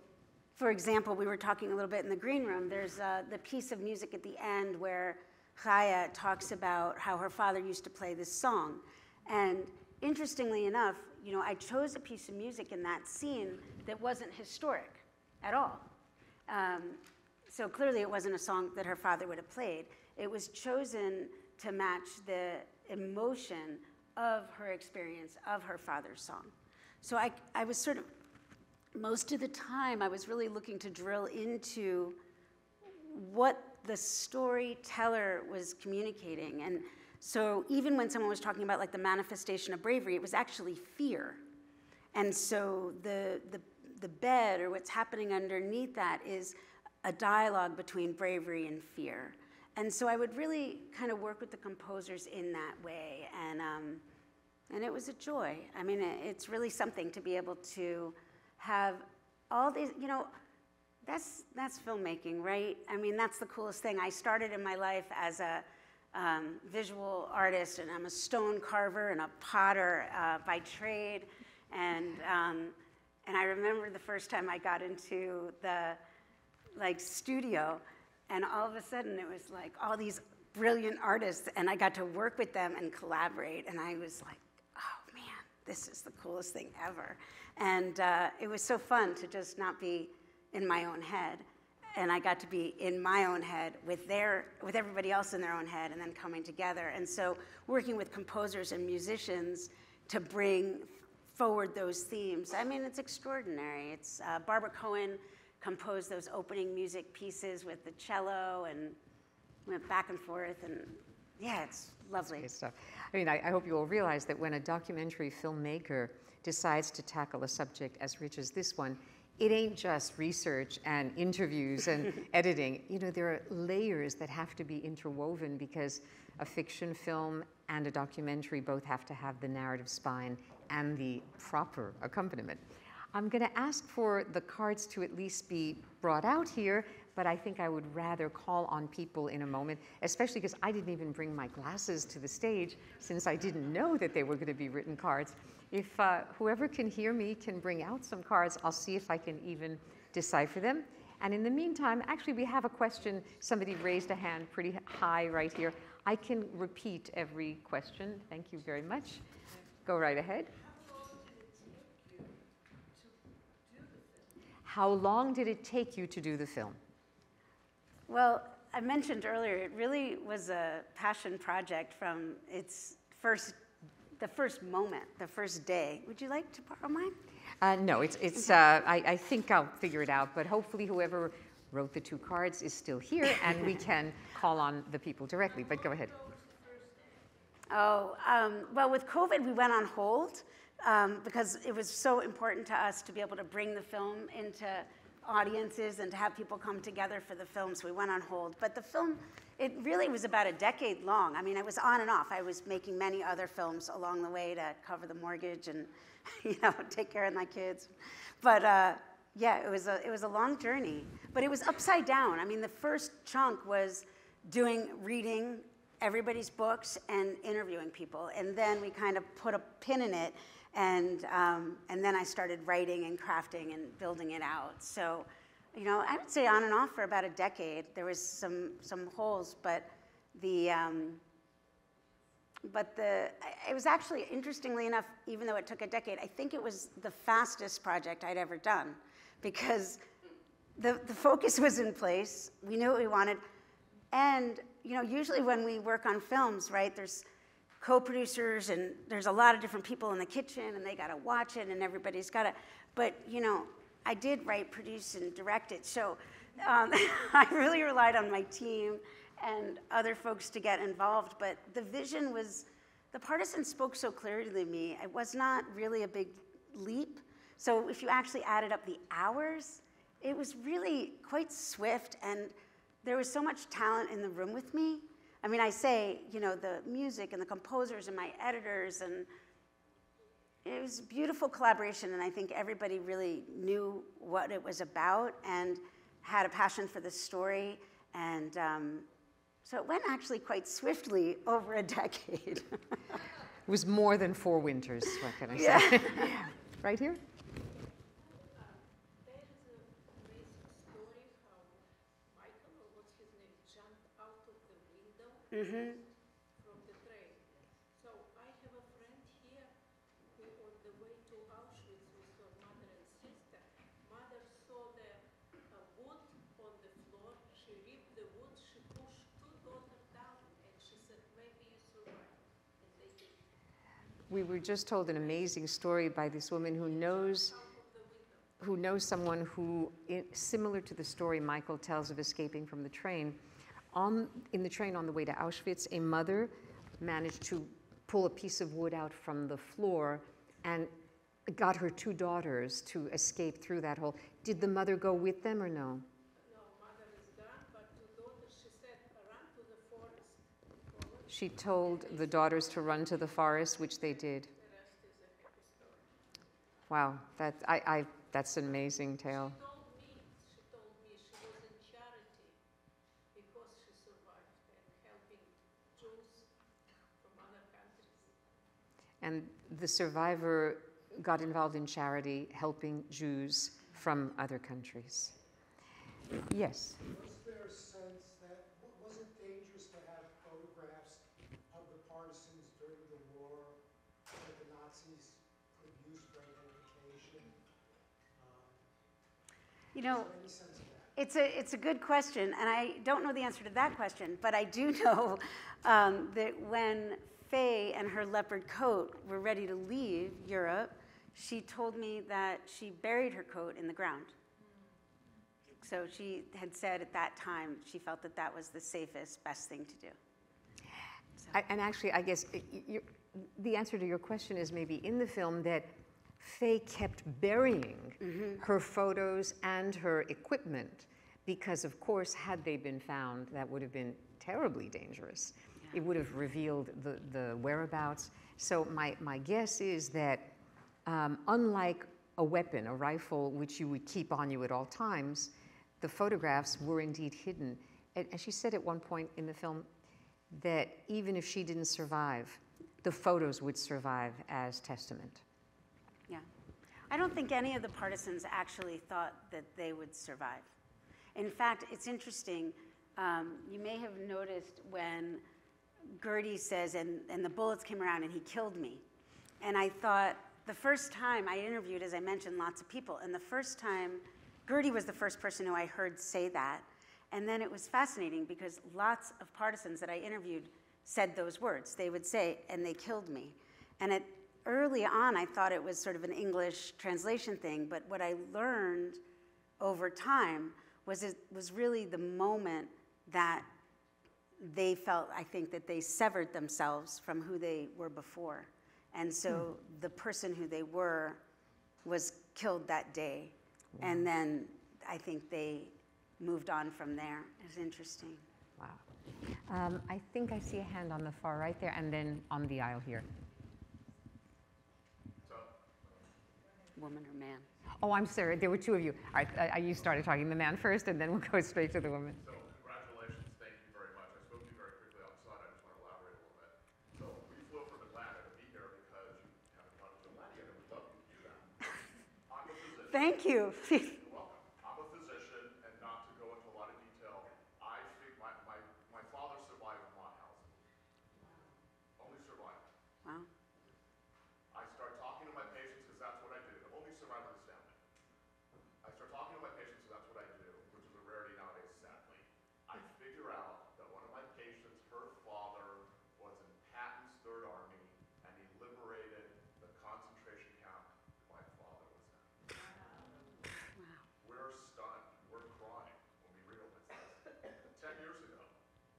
Speaker 2: for example, we were talking a little bit in the green room. There's uh, the piece of music at the end where Chaya talks about how her father used to play this song. And interestingly enough, you know, I chose a piece of music in that scene that wasn't historic at all. Um, so clearly it wasn't a song that her father would have played. It was chosen to match the emotion of her experience of her father's song. So I, I was sort of, most of the time, I was really looking to drill into what the storyteller was communicating. And so even when someone was talking about like the manifestation of bravery, it was actually fear. And so the, the, the bed or what's happening underneath that is a dialogue between bravery and fear. And so I would really kind of work with the composers in that way. And, um, and it was a joy. I mean, it's really something to be able to have all these, you know, that's, that's filmmaking, right? I mean, that's the coolest thing. I started in my life as a um, visual artist, and I'm a stone carver and a potter uh, by trade. And, um, and I remember the first time I got into the like studio, and all of a sudden it was like all these brilliant artists, and I got to work with them and collaborate, and I was like, oh man, this is the coolest thing ever. And uh, it was so fun to just not be in my own head. And I got to be in my own head with, their, with everybody else in their own head and then coming together. And so working with composers and musicians to bring forward those themes. I mean, it's extraordinary. It's uh, Barbara Cohen composed those opening music pieces with the cello and went back and forth and yeah, it's lovely.
Speaker 1: stuff. I mean, I, I hope you all realize that when a documentary filmmaker decides to tackle a subject as rich as this one, it ain't just research and interviews and *laughs* editing. You know, there are layers that have to be interwoven because a fiction film and a documentary both have to have the narrative spine and the proper accompaniment. I'm going to ask for the cards to at least be brought out here, but I think I would rather call on people in a moment, especially because I didn't even bring my glasses to the stage since I didn't know that they were going to be written cards. If uh, whoever can hear me can bring out some cards, I'll see if I can even decipher them. And in the meantime, actually, we have a question. Somebody raised a hand pretty high right here. I can repeat every question. Thank you very much. Go right ahead. How long did it take you to do the film?
Speaker 2: Well, I mentioned earlier, it really was a passion project from its first the first moment, the first day. Would you like to borrow mine?
Speaker 1: Uh, no, it's, it's uh, I, I think I'll figure it out, but hopefully whoever wrote the two cards is still here *laughs* and we can call on the people directly, but go ahead.
Speaker 2: Oh, um, well, with COVID, we went on hold um, because it was so important to us to be able to bring the film into audiences and to have people come together for the film, so we went on hold. But the film it really was about a decade long. I mean, it was on and off. I was making many other films along the way to cover the mortgage and, *laughs* you know, take care of my kids. But uh, yeah, it was, a, it was a long journey. But it was upside down. I mean, the first chunk was doing reading everybody's books and interviewing people. And then we kind of put a pin in it. And, um, and then I started writing and crafting and building it out. So you know, I would say on and off for about a decade. There was some some holes, but the um, but the it was actually interestingly enough, even though it took a decade, I think it was the fastest project I'd ever done because the the focus *laughs* was in place. We knew what we wanted, and you know, usually when we work on films, right, there's co-producers and there's a lot of different people in the kitchen and they got to watch it and everybody's got to but you know I did write, produce, and direct it. So um, *laughs* I really relied on my team and other folks to get involved. But the vision was, the partisan spoke so clearly to me. It was not really a big leap. So if you actually added up the hours, it was really quite swift. And there was so much talent in the room with me. I mean, I say, you know, the music and the composers and my editors and it was a beautiful collaboration, and I think everybody really knew what it was about and had a passion for the story. And um, so it went actually quite swiftly *laughs* over a decade.
Speaker 1: it was more than four winters, what can I *laughs* say? Yeah. *laughs* right here?
Speaker 2: Mm-hmm.
Speaker 1: We were just told an amazing story by this woman who knows who knows someone who, similar to the story Michael tells of escaping from the train, on, in the train on the way to Auschwitz, a mother managed to pull a piece of wood out from the floor and got her two daughters to escape through that hole. Did the mother go with them or no? She told the daughters to run to the forest, which they did. Wow, that, I, I, That's an amazing tale.
Speaker 3: And
Speaker 1: the survivor got involved in charity, helping Jews from other countries. Yes.
Speaker 2: You know? It's a, it's a good question, and I don't know the answer to that question, but I do *laughs* know um, that when Faye and her leopard coat were ready to leave Europe, she told me that she buried her coat in the ground. So she had said at that time she felt that that was the safest, best thing to do.
Speaker 1: I, and actually, I guess y- you the answer to your question is maybe in the film that Faye kept burying her photos and her equipment because, of course, had they been found, that would have been terribly dangerous. It would have revealed the, the whereabouts. So, my, my guess is that um, unlike a weapon, a rifle, which you would keep on you at all times, the photographs were indeed hidden. And, and she said at one point in the film that even if she didn't survive, the photos would survive as testament.
Speaker 2: Yeah. I don't think any of the partisans actually thought that they would survive. In fact, it's interesting. Um, you may have noticed when Gertie says, and, and the bullets came around and he killed me. And I thought, the first time I interviewed, as I mentioned, lots of people, and the first time, Gertie was the first person who I heard say that. And then it was fascinating because lots of partisans that I interviewed said those words. They would say, and they killed me. And it, early on, I thought it was sort of an English translation thing, but what I learned over time was it was really the moment that they felt, I think, that they severed themselves from who they were before. And so the person who they were was killed that day. And then I think they moved on from there. It's interesting.
Speaker 1: Wow. Um, I think I see a hand on the far right there and then on the aisle here.
Speaker 2: Woman or man?
Speaker 1: Oh, I'm sorry, there were two of you. All right, I, I- you started talking the man first and then we'll go *laughs* straight to the woman.
Speaker 4: So congratulations, thank you very much. I spoke to you very quickly outside, I just want to elaborate a little bit. So we flew from Atlanta to be here because you haven't gone to Atlanta yet, and we'd love you to do that. I'm a physician,
Speaker 2: Thank you. *laughs*
Speaker 4: you're welcome. I'm a physician, and not to go into a lot of detail, I think my, my, my father survived Mauthausen. Only survived.
Speaker 2: wow.
Speaker 4: I start talking to my patients because that's what I do. The only survivor of this family. I start talking to my patients because that's what I do, which is a rarity nowadays, sadly. I figure out that one of my patients, her father, was in Patton's Third Army, and he liberated the concentration camp my father was in. We're stunned. We're crying when we realize this. Ten years ago,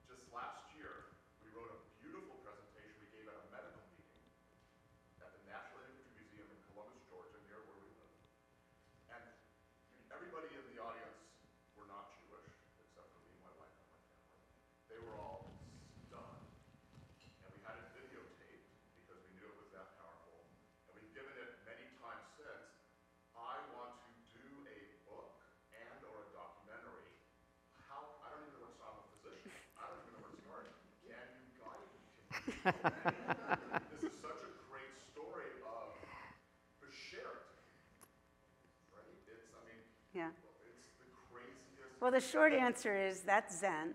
Speaker 4: just last year, we wrote a beautiful presentation we gave at a medical meeting at the National Infantry Museum in Columbus, Georgia, near where we live. And everybody in the audience were not Jewish, except for me, my wife, and my family. They were all stunned. And we had it videotaped because we knew it was that powerful. And we've given it many times since. I want to do a book and or a documentary. How, I don't even know where to start. I'm a physician. I don't even know where to start. Can you guide me? Can you this is such a great story of the shared, right? It's, I mean,
Speaker 2: Yeah.
Speaker 4: it's the craziest.
Speaker 2: Well, the short answer is that's Zen,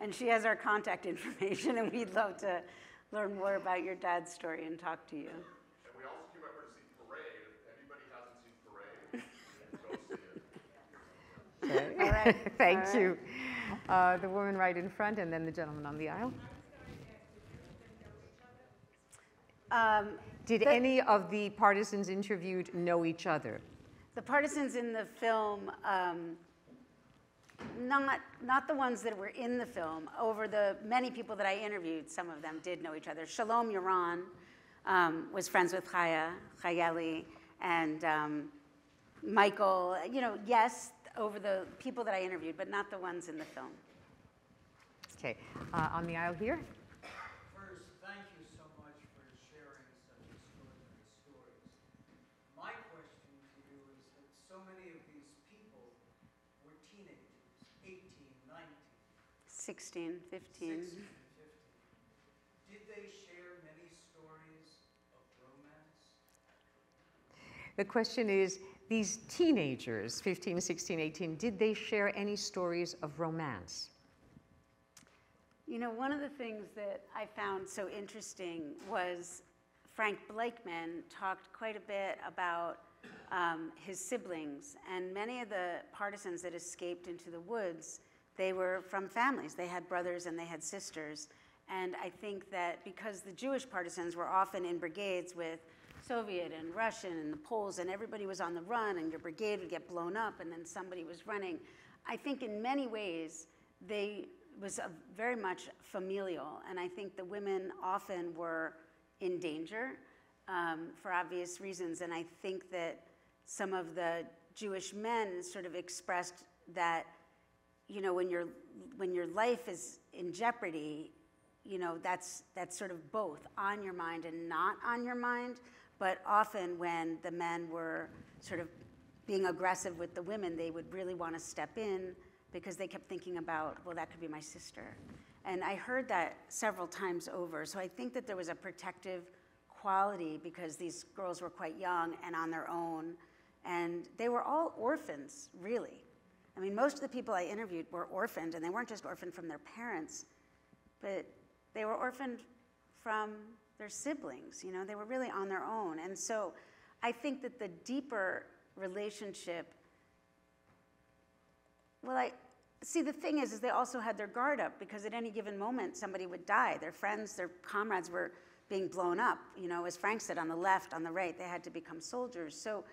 Speaker 2: and she has our contact *laughs* information, and we'd love to learn more about your dad's story and talk to you.
Speaker 4: And we also came over to see Parade. If anybody hasn't seen Parade, *laughs* go see it.
Speaker 1: Okay.
Speaker 2: All right. *laughs*
Speaker 1: Thank
Speaker 2: All right.
Speaker 1: you. Uh, the woman right in front and then the gentleman on the aisle.
Speaker 2: Um,
Speaker 1: Did any of the partisans interviewed know each other?
Speaker 2: the partisans in the film, um, not, not the ones that were in the film, over the many people that I interviewed, some of them did know each other. Shalom Yoran um, was friends with Chaya, Chayeli, and um, Michael. You know, yes, over the people that I interviewed, but not the ones in the film.
Speaker 1: Okay, uh, on the aisle here.
Speaker 5: so many of these people were teenagers, 18, 19.
Speaker 2: 16, 15.
Speaker 5: 16, 15. Did they share many stories of romance?
Speaker 1: The question is, these teenagers, 15, 16, 18, did they share any stories of romance?
Speaker 2: You know, one of the things that I found so interesting was Frank Blaichman talked quite a bit about um, his siblings, and many of the partisans that escaped into the woods, they were from families. They had brothers and they had sisters. And I think that because the Jewish partisans were often in brigades with Soviet and Russian and the Poles, and everybody was on the run, and your brigade would get blown up, and then somebody was running. I think in many ways, they was very much familial, and I think the women often were in danger um, for obvious reasons. And I think that some of the Jewish men sort of expressed that, you know, when your when your life is in jeopardy, you know, that's that's sort of both on your mind and not on your mind. But often when the men were sort of being aggressive with the women, they would really want to step in because they kept thinking about, well, that could be my sister. And I heard that several times over. So I think that there was a protective quality because these girls were quite young and on their own. And they were all orphans, really. I mean, most of the people I interviewed were orphaned, and they weren't just orphaned from their parents, but they were orphaned from their siblings. You know, they were really on their own. And so I think that the deeper relationship well, I see the thing is, is they also had their guard up because at any given moment somebody would die. Their friends, their comrades were being blown up. You know, as Frank said, on the left, on the right, they had to become soldiers. So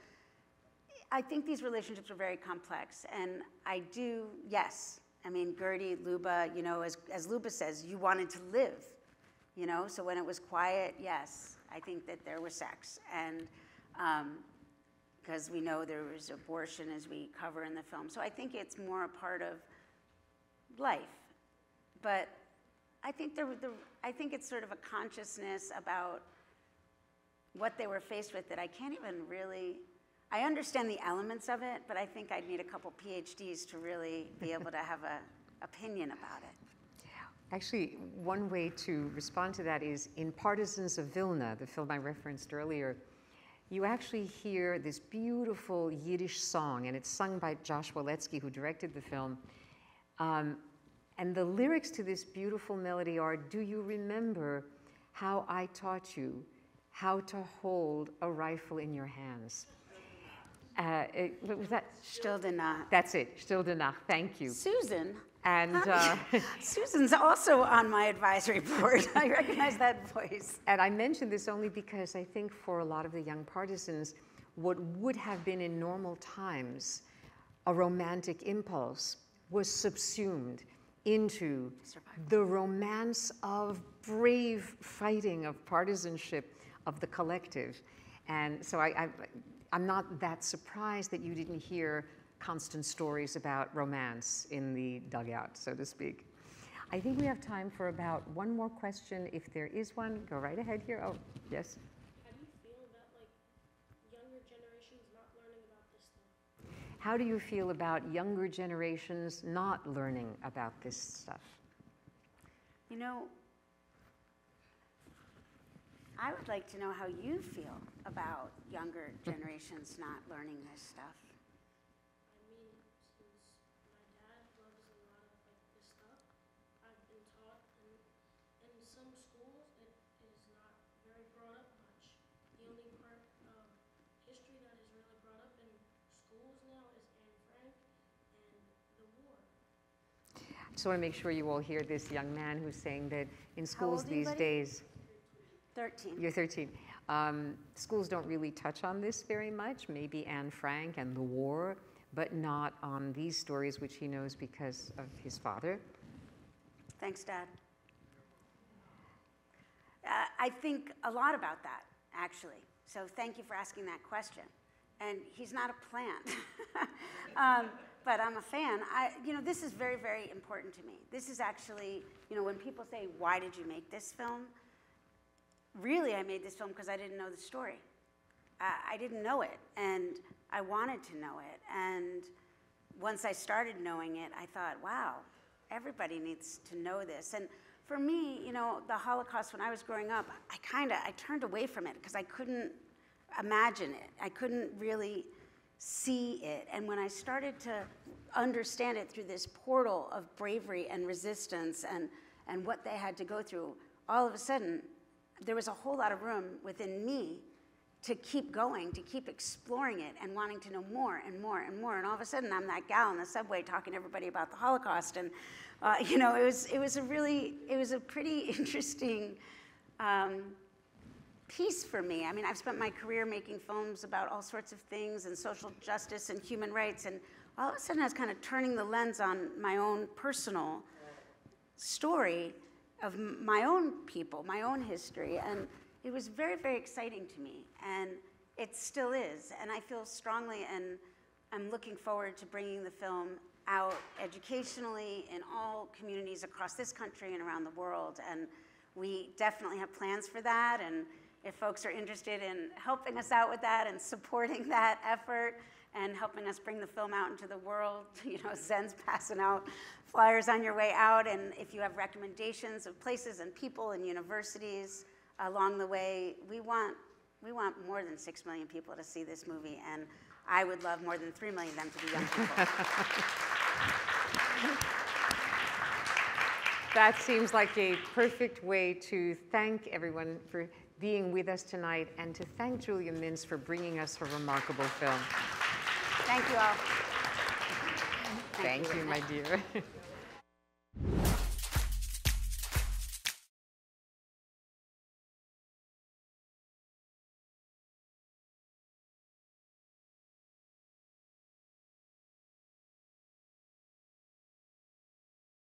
Speaker 2: I think these relationships are very complex, and I do, yes. I mean, Gertie, Luba, you know, as, as Luba says, you wanted to live, you know, so when it was quiet, yes, I think that there was sex. And um, because we know there was abortion as we cover in the film. So I think it's more a part of life. But I think, there, the, I think it's sort of a consciousness about what they were faced with that I can't even really. I understand the elements of it, but I think I'd need a couple PhDs to really be *laughs* able to have an opinion about it.
Speaker 1: Actually, one way to respond to that is in Partisans of Vilna, the film I referenced earlier, you actually hear this beautiful Yiddish song, and it's sung by Josh Waletzky, who directed the film. Um, and the lyrics to this beautiful melody are Do you remember how I taught you how to hold a rifle in your hands? Uh, it, was that?
Speaker 2: Still
Speaker 1: That's it, Still thank you.
Speaker 2: Susan,
Speaker 1: and uh, *laughs*
Speaker 2: Susan's also on my advisory board. *laughs* I recognize that voice.
Speaker 1: And I mention this only because I think for a lot of the young partisans, what would have been in normal times a romantic impulse was subsumed into Survival. the romance of brave fighting, of partisanship, of the collective. And so I, I, I'm not that surprised that you didn't hear constant stories about romance in the dugout, so to speak. I think we have time for about one more question. If there is one, go right ahead here. Oh, yes.
Speaker 6: How do you feel about like younger generations not learning about this stuff?
Speaker 1: How do you feel about younger generations not learning about this stuff?
Speaker 2: You know, I would like to know how you feel about younger *laughs* generations not learning this stuff.
Speaker 6: I mean, since my dad loves a lot of like this stuff, I've been taught in, in some schools it is not very brought up much. The only part of history that is really brought up in schools now is Anne Frank and the war. I
Speaker 1: just want to make sure you all hear this young man who's saying that in schools these days,
Speaker 2: 13.
Speaker 1: You're 13. Um, schools don't really touch on this very much, maybe Anne Frank and the war, but not on these stories, which he knows because of his father.
Speaker 2: Thanks, Dad. Uh, I think a lot about that, actually. So thank you for asking that question. And he's not a plant. *laughs* um, but I'm a fan. I, you know, this is very, very important to me. This is actually, you know, when people say, why did you make this film? Really, I made this film because I didn't know the story. I, didn't know it, and I wanted to know it. And once I started knowing it, I thought, wow, everybody needs to know this. And for me, you know, the Holocaust, when I was growing up, I kind of, I turned away from it because I couldn't imagine it. I couldn't really see it. And when I started to understand it through this portal of bravery and resistance and, and what they had to go through, all of a sudden, there was a whole lot of room within me to keep going, to keep exploring it and wanting to know more and more and more. And all of a sudden, I'm that gal in the subway talking to everybody about the Holocaust. And, uh, *laughs* you know, it was, it was a really, it was a pretty *laughs* interesting um, piece for me. I mean, I've spent my career making films about all sorts of things and social justice and human rights. And all of a sudden, I was kind of turning the lens on my own personal story of my own people, my own history. And it was very, very exciting to me. And it still is. And I feel strongly and I'm looking forward to bringing the film out educationally in all communities across this country and around the world. And we definitely have plans for that. And if folks are interested in helping us out with that and supporting *laughs* that effort and helping us bring the film out into the world, *laughs* you know, Zen's passing out flyers on your way out. And if you have recommendations of places and people and universities along the way, we want, we want more than six million people to see this movie. And I would love more than three million of them to be young people. *laughs*
Speaker 1: That seems like a perfect way to thank everyone for being with us tonight and to thank Julia Mintz for bringing us her remarkable film.
Speaker 2: Thank you all.
Speaker 1: Thank you, my dear. *laughs*